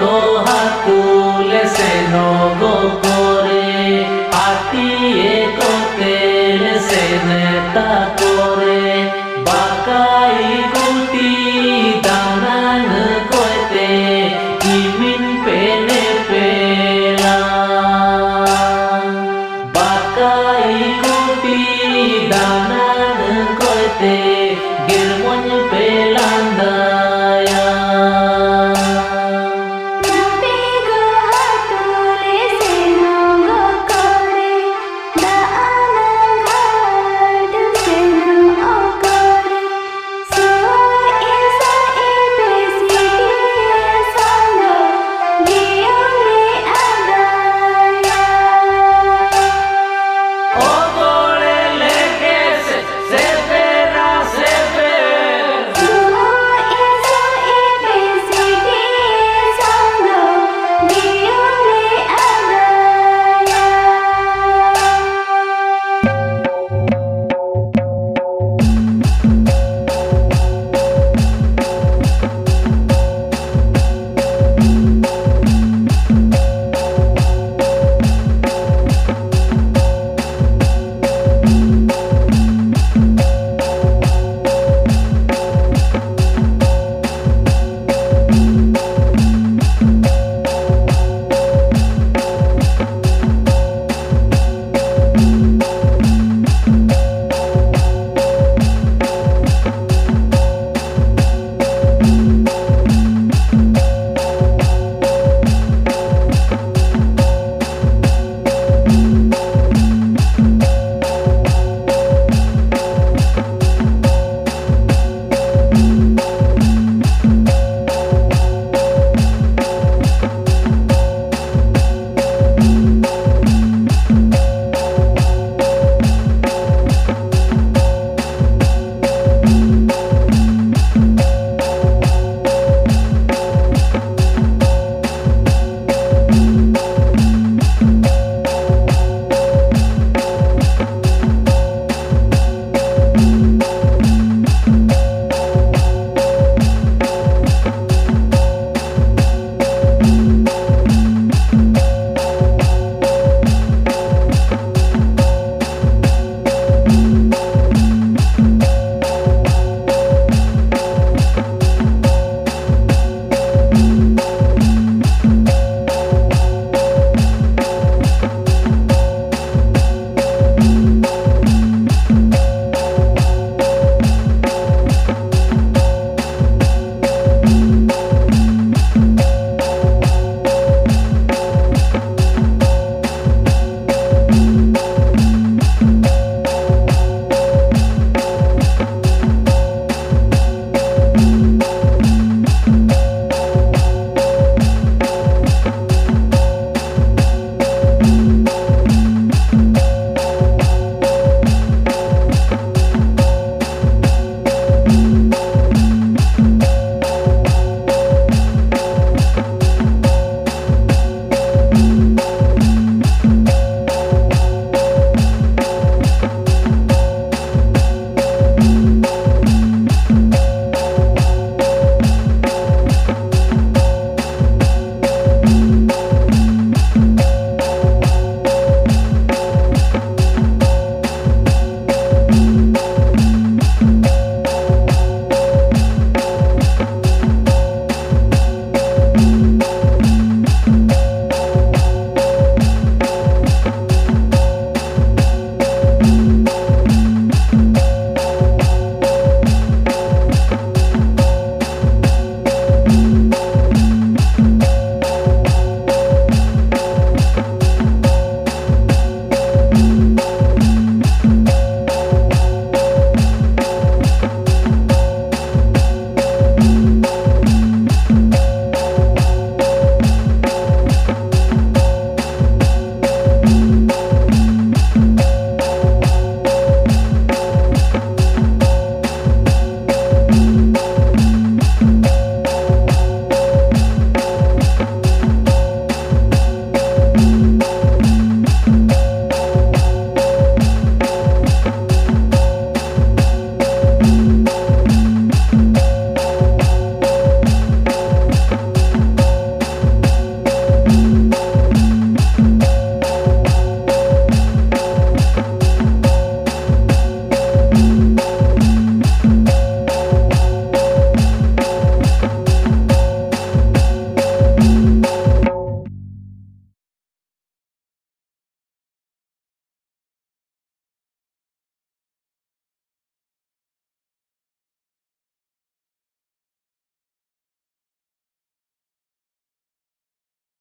दो हतूल से नोगो पोरे आती है